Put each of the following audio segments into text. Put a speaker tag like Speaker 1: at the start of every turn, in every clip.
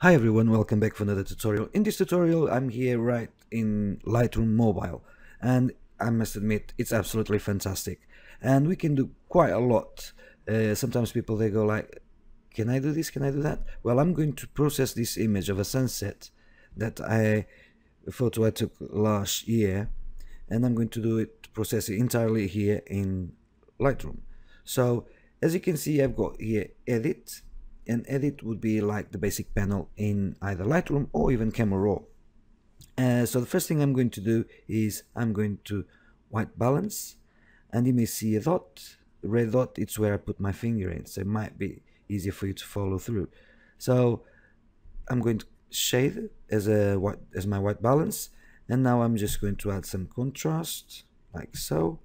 Speaker 1: Hi everyone, welcome back for another tutorial. In this tutorial, I'm here right in Lightroom Mobile and I must admit it's absolutely fantastic and we can do quite a lot. Uh, sometimes people they go like, can I do this, can I do that? Well, I'm going to process this image of a sunset that I, photo I took last year and I'm going to do it, process it entirely here in Lightroom. So as you can see, I've got here edit and edit would be like the basic panel in either Lightroom or even Camera Raw. Uh, so the first thing I'm going to do is I'm going to white balance and you may see a dot, the red dot, it's where I put my finger in, so it might be easier for you to follow through. So I'm going to shade as a white as my white balance and now I'm just going to add some contrast like so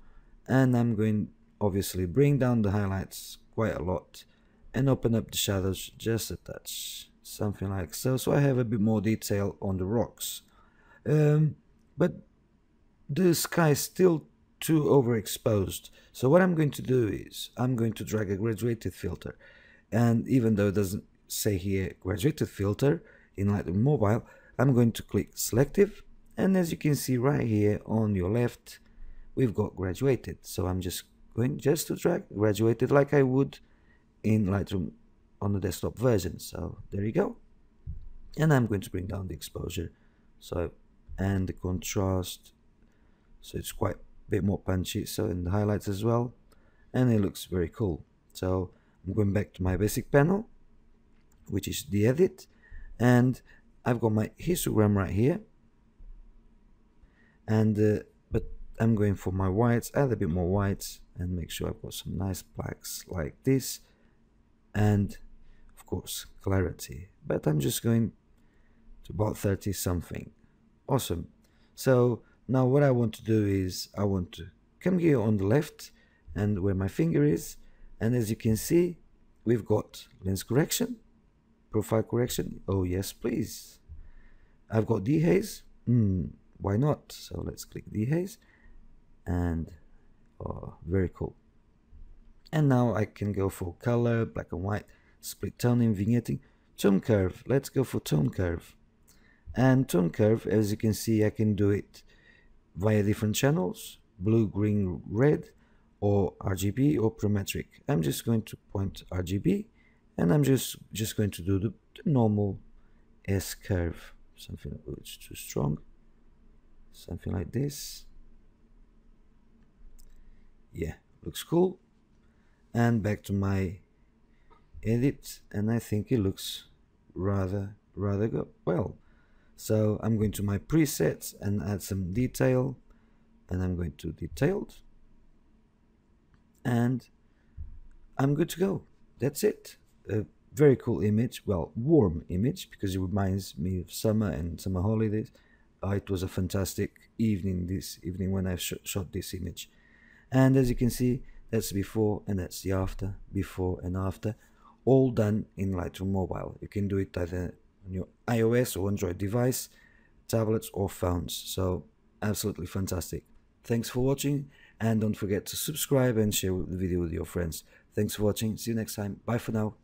Speaker 1: and I'm going obviously bring down the highlights quite a lot and open up the shadows just a touch. Something like so so I have a bit more detail on the rocks. Um, but the sky is still too overexposed. So what I'm going to do is I'm going to drag a graduated filter. And even though it doesn't say here graduated filter in Lightroom Mobile I'm going to click selective. And as you can see right here on your left we've got graduated. So I'm just going just to drag graduated like I would in Lightroom on the desktop version. So there you go. And I'm going to bring down the exposure. So and the contrast. So it's quite a bit more punchy so in the highlights as well. And it looks very cool. So I'm going back to my basic panel which is the edit. And I've got my histogram right here. And uh, but I'm going for my whites add a bit more whites and make sure I've got some nice blacks like this and of course clarity. But I'm just going to about 30 something. Awesome. So now what I want to do is I want to come here on the left and where my finger is and as you can see we've got lens correction profile correction. Oh yes please. I've got dehaze. Mm, why not? So let's click dehaze and oh very cool and now I can go for color black and white split toning vignetting. Tone curve let's go for tone curve. And tone curve as you can see I can do it via different channels blue green red or RGB or parametric I'm just going to point RGB and I'm just just going to do the, the normal S curve. Something which too strong. Something like this. Yeah looks cool and back to my edit and I think it looks rather rather good well. So I'm going to my presets and add some detail and I'm going to detailed and I'm good to go. That's it. A very cool image well warm image because it reminds me of summer and summer holidays. Uh, it was a fantastic evening this evening when I sh shot this image. And as you can see that's before and that's the after before and after. All done in Lightroom Mobile. You can do it either on your iOS or Android device tablets or phones. So absolutely fantastic. Thanks for watching and don't forget to subscribe and share the video with your friends. Thanks for watching. See you next time. Bye for now